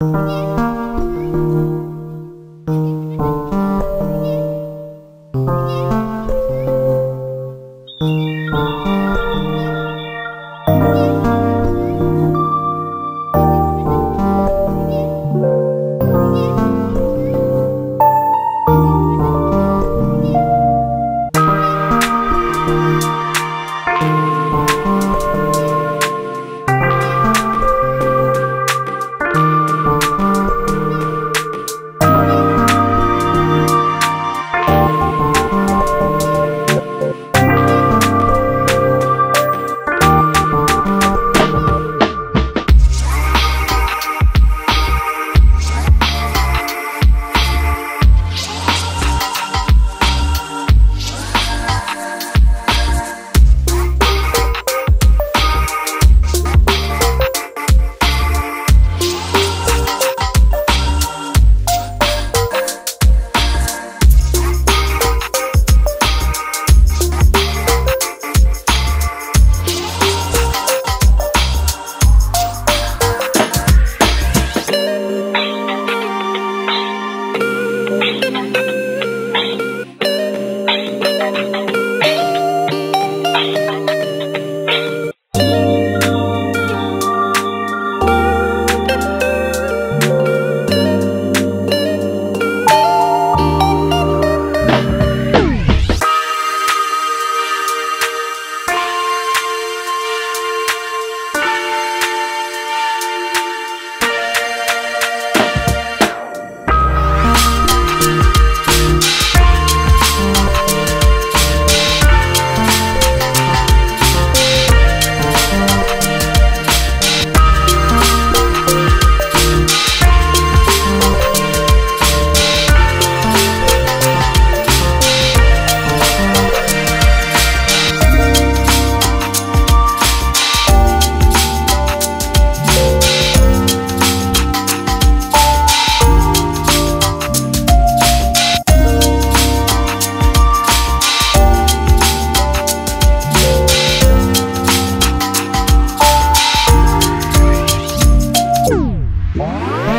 안 녕. Bye.